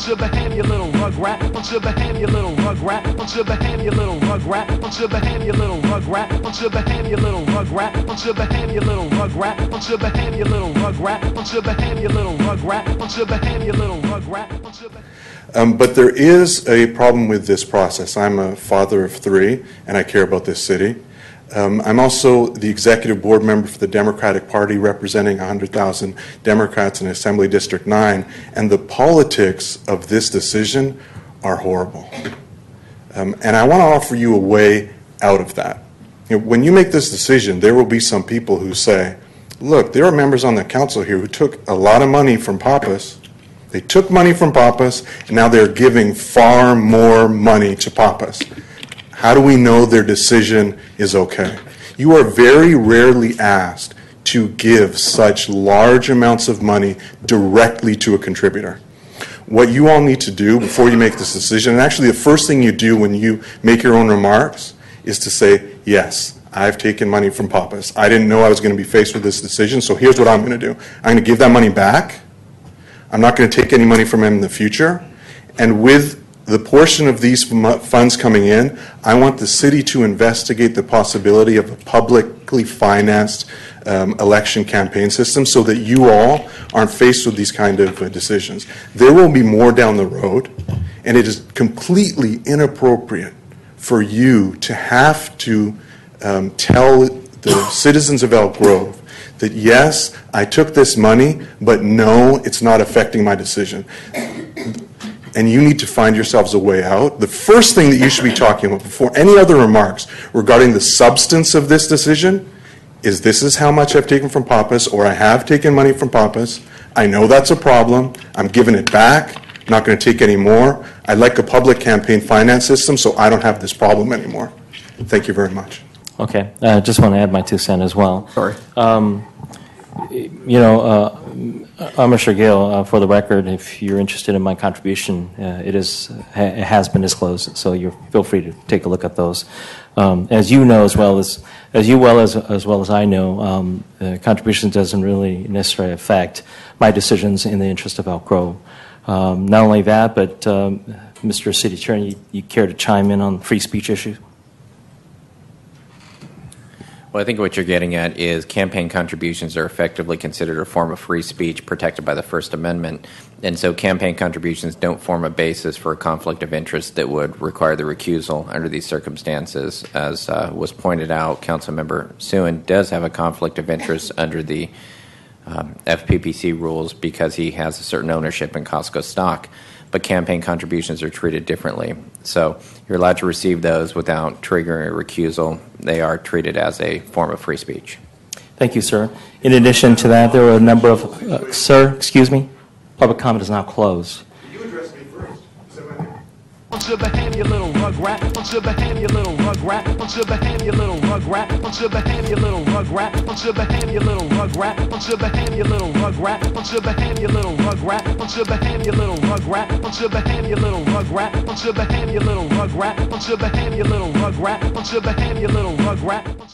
Don't you behave, you little rugrat. Don't you behave, you little. Um, but there is a problem with this process. I'm a father of three, and I care about this city. Um, I'm also the executive board member for the Democratic Party, representing 100,000 Democrats in Assembly District 9, and the politics of this decision are horrible. Um, and I want to offer you a way out of that. You know, when you make this decision, there will be some people who say, look, there are members on the council here who took a lot of money from Pappas. They took money from Pappas, and now they're giving far more money to Pappas. How do we know their decision is okay? You are very rarely asked to give such large amounts of money directly to a contributor. What you all need to do before you make this decision, and actually the first thing you do when you make your own remarks, is to say, yes, I've taken money from Pappas. I didn't know I was going to be faced with this decision, so here's what I'm going to do. I'm going to give that money back. I'm not going to take any money from him in the future. And with the portion of these funds coming in, I want the city to investigate the possibility of a publicly financed um, election campaign system so that you all aren't faced with these kind of uh, decisions. There will be more down the road, and it is completely inappropriate for you to have to um, tell the citizens of Elk Grove that yes, I took this money, but no, it's not affecting my decision. And you need to find yourselves a way out. The first thing that you should be talking about before any other remarks regarding the substance of this decision is this is how much I've taken from Pappas, or I have taken money from Pappas. I know that's a problem. I'm giving it back. I'm not going to take any more. I'd like a public campaign finance system so I don't have this problem anymore. Thank you very much. Okay, I just want to add my two cents as well. Sorry. Um, You know, uh, I'm Mr. Gill, uh, for the record, if you're interested in my contribution, uh, it is, ha- it has been disclosed, so you feel free to take a look at those. Um, As you know as well as, as you well as, as well as I know, um, uh, contributions doesn't really necessarily affect my decisions in the interest of Elk Grove. Um, Not only that, but, um, Mr. City Attorney, you- you care to chime in on free speech issue? Well, I think what you're getting at is campaign contributions are effectively considered a form of free speech protected by the First Amendment. And so campaign contributions don't form a basis for a conflict of interest that would require the recusal under these circumstances. As uh, was pointed out, Councilmember Suen does have a conflict of interest under the um, FPPC rules because he has a certain ownership in Costco stock. But campaign contributions are treated differently. So you're allowed to receive those without triggering a recusal. They are treated as a form of free speech. Thank you, sir. In addition to that, there were a number of, uh, sir, excuse me, public comment is now closed. You address me first. Don't you behave, little rugrat. You behave, you little rugrat. You behave, you little rugrat. Don't you behave, you little rugrat. Don't you behave, you little rugrat. Don't you behave, you little rugrat. Don't you behave, you little rugrat. Don't you behave, you little rugrat. Don't you behave, you little rugrat. Don't you behave, you little rugrat. Don't you behave, you little rugrat. Don't you behave, you little rugrat.